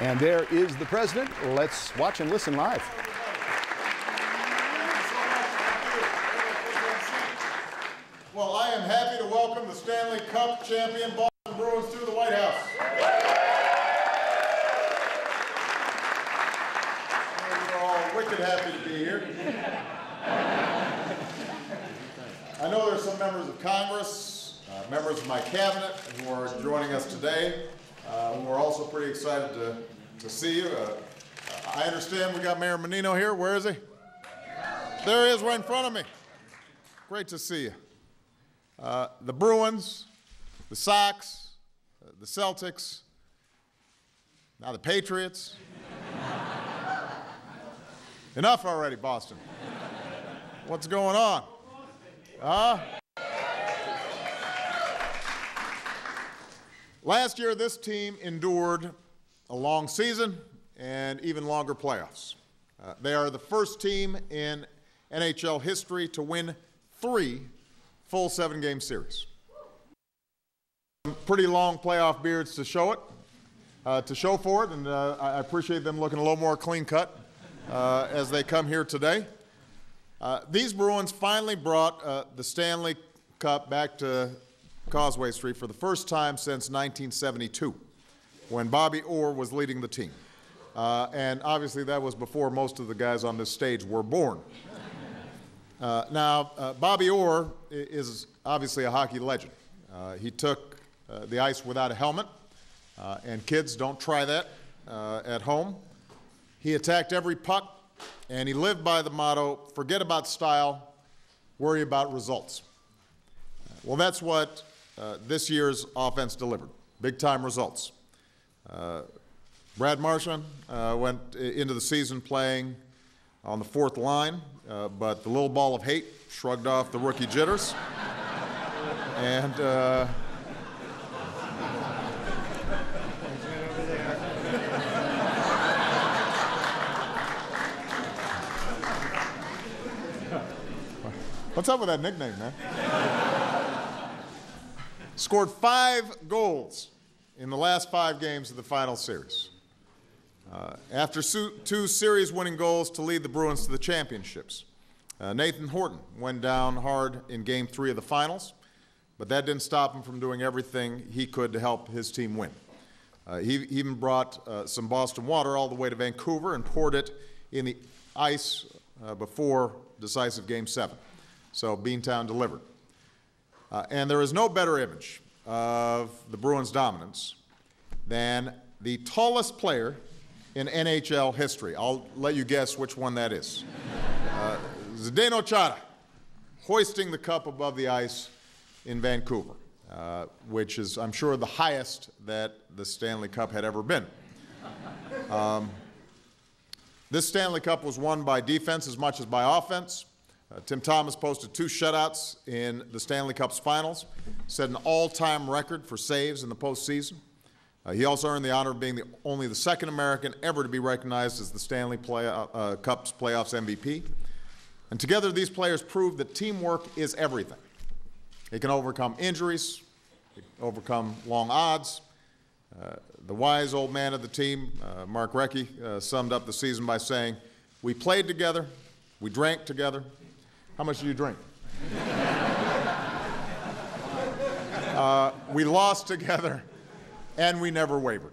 And there is the president. Let's watch and listen live. Well, I am happy to welcome the Stanley Cup champion Boston Bruins to the White House. We're all wicked happy to be here. I know there's some members of Congress, uh, members of my cabinet who are joining us today, uh, who are also pretty excited to, to see you. Uh, I understand we got Mayor Menino here. Where is he? There he is right in front of me. Great to see you. Uh, the Bruins, the Sox, uh, the Celtics, now the Patriots. Enough already, Boston. What's going on? Huh? Last year, this team endured a long season and even longer playoffs. Uh, they are the first team in NHL history to win three full seven game series. Pretty long playoff beards to show it, uh, to show for it, and uh, I appreciate them looking a little more clean cut uh, as they come here today. Uh, these Bruins finally brought uh, the Stanley Cup back to Causeway Street for the first time since 1972, when Bobby Orr was leading the team. Uh, and obviously, that was before most of the guys on this stage were born. Uh, now, uh, Bobby Orr is obviously a hockey legend. Uh, he took uh, the ice without a helmet, uh, and kids don't try that at home. He attacked every puck, and he lived by the motto forget about style, worry about results. Well, that's what this year's offense delivered big time results. Brad Marchand went into the season playing on the fourth line, uh, but the little ball of hate shrugged off the rookie jitters. and uh, What's up with that nickname, man? Scored five goals in the last five games of the final series. Uh, after two series winning goals to lead the Bruins to the championships, uh, Nathan Horton went down hard in game three of the finals, but that didn't stop him from doing everything he could to help his team win. Uh, he even brought uh, some Boston water all the way to Vancouver and poured it in the ice uh, before decisive game seven. So Beantown delivered. Uh, and there is no better image of the Bruins' dominance than the tallest player in NHL history. I'll let you guess which one that is. Uh, Zdeno Chara, hoisting the cup above the ice in Vancouver, uh, which is, I'm sure, the highest that the Stanley Cup had ever been. Um, this Stanley Cup was won by defense as much as by offense. Uh, Tim Thomas posted two shutouts in the Stanley Cup's finals, set an all-time record for saves in the postseason. Uh, he also earned the honor of being the, only the second American ever to be recognized as the Stanley play, uh, uh Cup's playoffs MVP. And together, these players proved that teamwork is everything. It can overcome injuries, overcome long odds. Uh, the wise old man of the team, uh, Mark Recchi, summed up the season by saying, We played together, we drank together. How much do you drink? we lost together and we never wavered.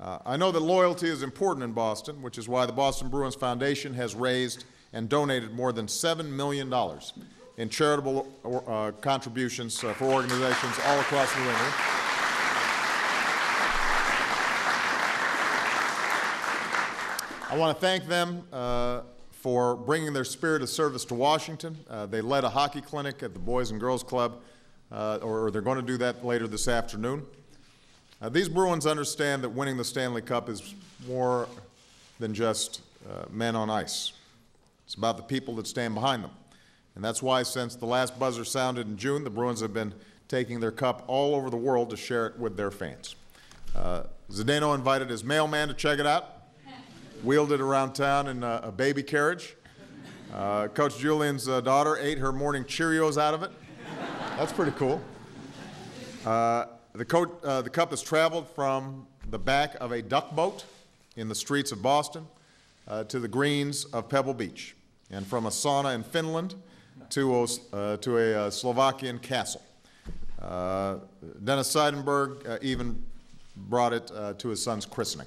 Uh, I know that loyalty is important in Boston, which is why the Boston Bruins Foundation has raised and donated more than $7 million in charitable uh, contributions uh, for organizations all across New England. I want to thank them uh, for bringing their spirit of service to Washington. Uh, they led a hockey clinic at the Boys and Girls Club, uh, or, or they're going to do that later this afternoon. Uh, these Bruins understand that winning the Stanley Cup is more than just uh, men on ice. It's about the people that stand behind them. And that's why, since the last buzzer sounded in June, the Bruins have been taking their cup all over the world to share it with their fans. Uh, Zdeno invited his mailman to check it out, wheeled it around town in a, a baby carriage. Uh, Coach Julien's uh, daughter ate her morning Cheerios out of it. That's pretty cool. Uh, the, uh, the, cup has traveled from the back of a duck boat in the streets of Boston uh, to the greens of Pebble Beach, and from a sauna in Finland to a, uh, to a Slovakian castle. Dennis Seidenberg even brought it to his son's christening.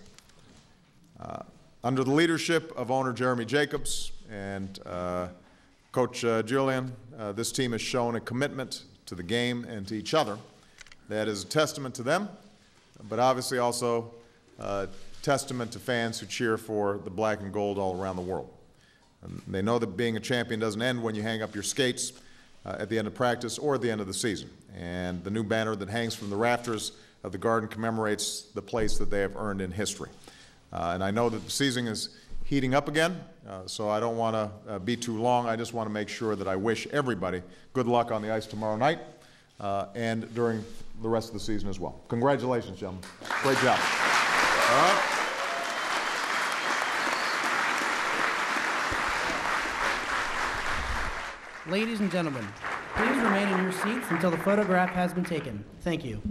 Uh, under the leadership of owner Jeremy Jacobs and uh, Coach uh, Julien, uh, this team has shown a commitment to the game and to each other that is a testament to them, but obviously also a testament to fans who cheer for the black and gold all around the world. And they know that being a champion doesn't end when you hang up your skates uh, at the end of practice or at the end of the season. And the new banner that hangs from the rafters of the Garden commemorates the place that they have earned in history. Uh, and I know that the season is heating up again, uh, so I don't want to uh, be too long. I just want to make sure that I wish everybody good luck on the ice tomorrow night and during the rest of the season as well. Congratulations, gentlemen. Great job. All right. Ladies and gentlemen, please remain in your seats until the photograph has been taken. Thank you.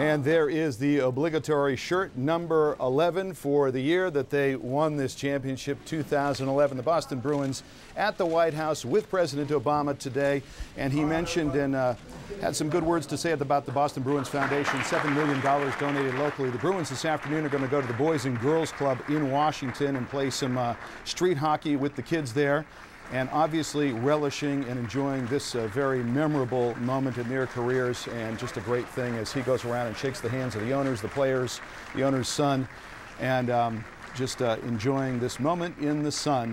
And there is the obligatory shirt number 11 for the year that they won this championship 2011. The Boston Bruins at the White House with President Obama today. And he mentioned and uh, had some good words to say about the Boston Bruins Foundation. $7 million donated locally. The Bruins this afternoon are going to go to the Boys and Girls Club in Washington and play some uh, street hockey with the kids there and obviously relishing and enjoying this uh, very memorable moment in their careers and just a great thing as he goes around and shakes the hands of the owners, the players, the owner's son, and um, just uh, enjoying this moment in the sun.